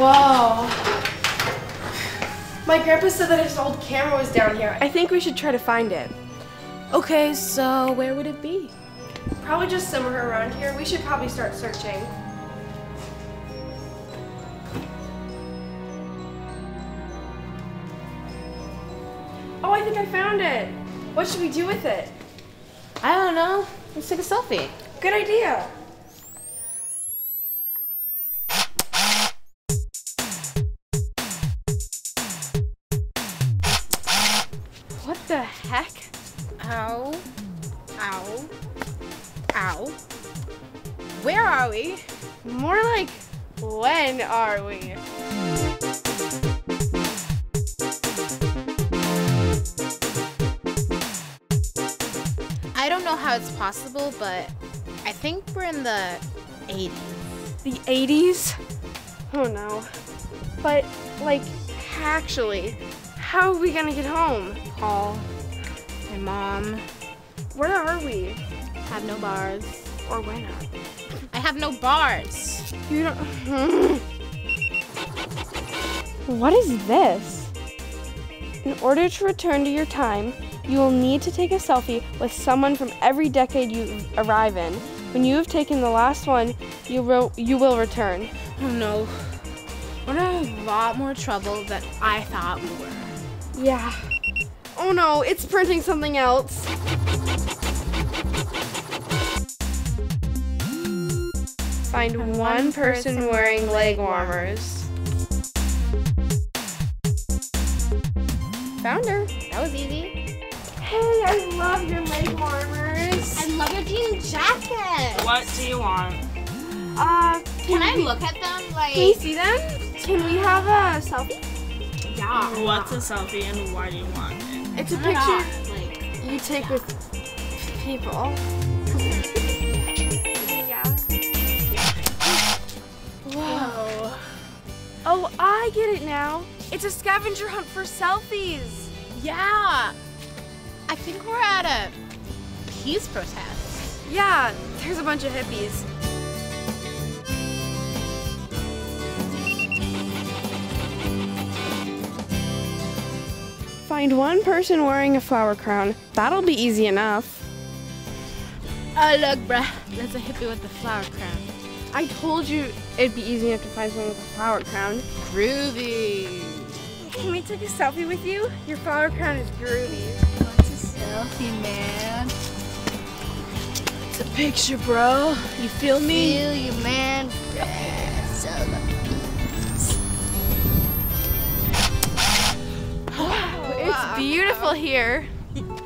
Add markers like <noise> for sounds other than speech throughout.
Whoa. My grandpa said that his old camera was down here. I think we should try to find it. Okay, so where would it be? Probably just somewhere around here. We should probably start searching. Oh, I think I found it. What should we do with it? I don't know. Let's take a selfie. Good idea. The heck? Ow. Ow. Ow. Where are we? More like, when are we? I don't know how it's possible, but I think we're in the 80s. The 80s? Oh no. But, like, actually, how are we gonna get home? Paul, my mom, Where are we? have no bars. Or when are we? I have no bars. You don't. what is this? In order to return to your time, you will need to take a selfie with someone from every decade you arrive in. When you have taken the last one, you will, you will return. Oh no. We're in a lot more trouble than I thought we were. Yeah. Oh no, it's printing something else. Find one person wearing leg warmers. Found her. That was easy. Hey, I love your leg warmers. I love your jean jacket. What do you want? Uh, Can I we- look at them? Like, Can you see them? Can we have a selfie? Yeah. What's a selfie and why do you want it? It's a picture God, Like, you take with people. yeah. Whoa. Oh, I get it now. It's a scavenger hunt for selfies. yeah. I think we're at a peace protest. Yeah, there's a bunch of hippies. Find one person wearing a flower crown. That'll be easy enough. Oh, look, bruh. That's a hippie with the flower crown. I told you it'd be easy enough to find someone with a flower crown. Groovy. Can we take a selfie with you? Your flower crown is groovy. What's a selfie, man? It's a picture, bro. You feel me? Feel you, man. It's beautiful here.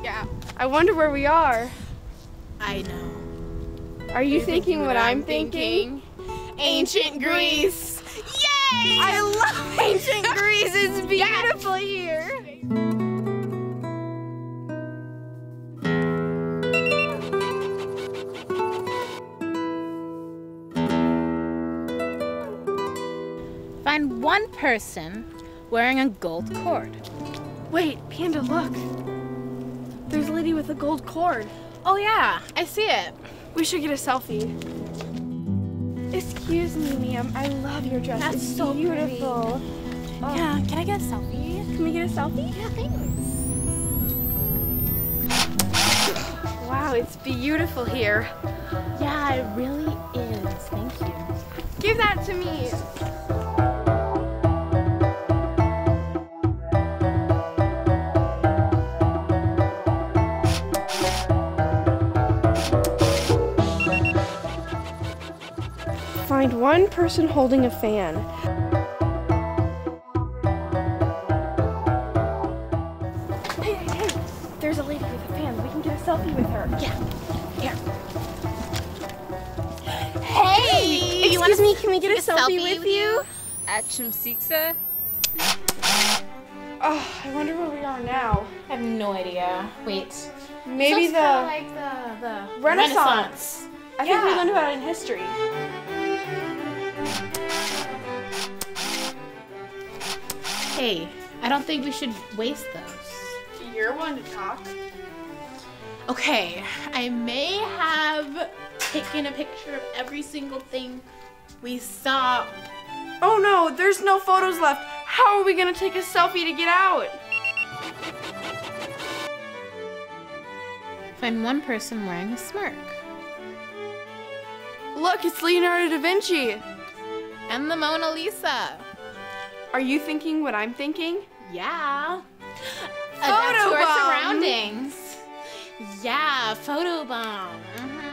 Yeah. I wonder where we are. I know. Are you thinking, what I'm thinking? Ancient Greece. Yay! I love <laughs> ancient Greece. It's beautiful here. Find one person wearing a gold cord. Wait, Panda, look. There's a lady with a gold cord. Oh yeah, I see it. We should get a selfie. Excuse me, ma'am. I love your dress. That's it's so beautiful. Oh, Yeah, can I get a selfie? Can we get a selfie? Yeah, thanks. Wow, it's beautiful here. Yeah, it really is. Thank you. Give that to me. One person holding a fan. Hey, hey, hey! There's a lady with a fan. We can get a selfie with her. Yeah. Here. Hey! you wanna Excuse me, can we get a a selfie, selfie with with you? Action Siksa? Oh, I wonder where we are now. I have no idea. Wait. Maybe the like the the Renaissance. I think we learned about it in history. Hey, I don't think we should waste those. You're one to talk. Okay, I may have taken a picture of every single thing we saw. Oh no, there's no photos left. How are we gonna take a selfie to get out? Find one person wearing a smirk. Look, it's Leonardo da Vinci. And the Mona Lisa. Are you thinking what I'm thinking? Yeah. Adapt to our surroundings. Yeah, photobomb. Mhm.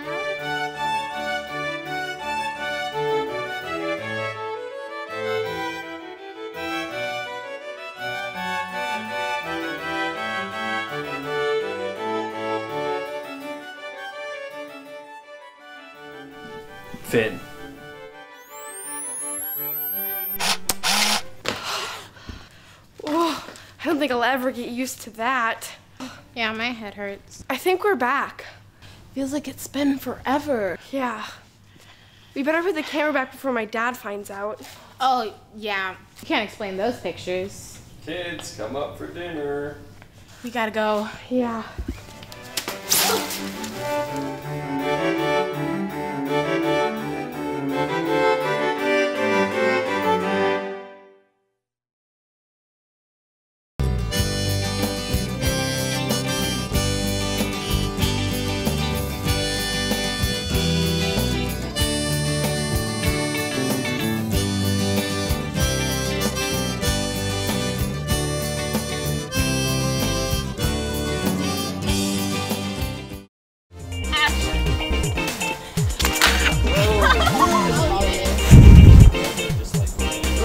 Finn. I don't think I'll ever get used to that. Yeah, my head hurts. I think we're back. Feels like it's been forever. Yeah. We better put the camera back before my dad finds out. Oh, yeah. You can't explain those pictures. Kids, come up for dinner. We gotta go. Yeah. <gasps> <laughs>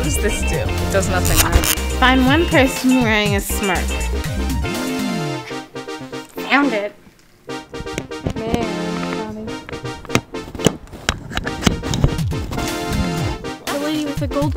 does this do? It does nothing, right? Find one person wearing a smirk. Found it. Man, The lady with the gold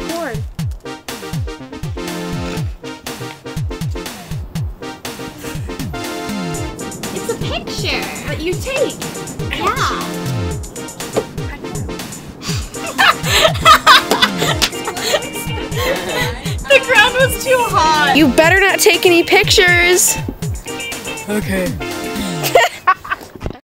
was too hot. You better not take any pictures. Okay.